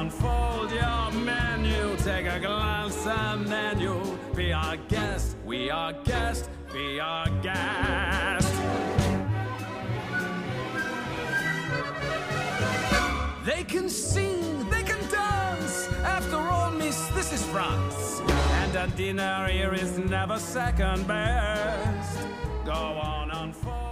Unfold your menu, take a glance and then you'll be our guest. We are guest, be our guest. They can sing, they can dance. After all, miss, this is France. And a dinner here is never second best. Go on, unfold.